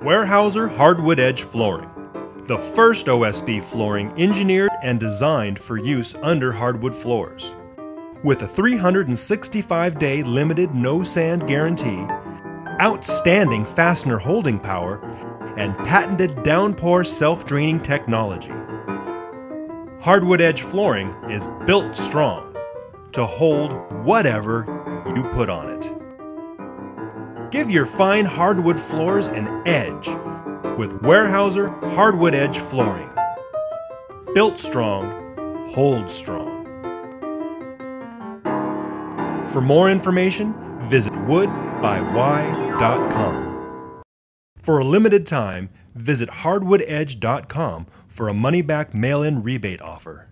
Weyerhaeuser Hardwood Edge Flooring, the first OSB flooring engineered and designed for use under hardwood floors. With a 365 day limited no sand guarantee, outstanding fastener holding power, and patented Down Pore self draining technology. Hardwood Edge flooring is built strong to hold whatever you put on it. Give your fine hardwood floors an edge with Weyerhaeuser Hardwood Edge Flooring. Built strong, hold strong. For more information, visit woodbywy.com. For a limited time, visit hardwoodedge.com for a money back mail in rebate offer.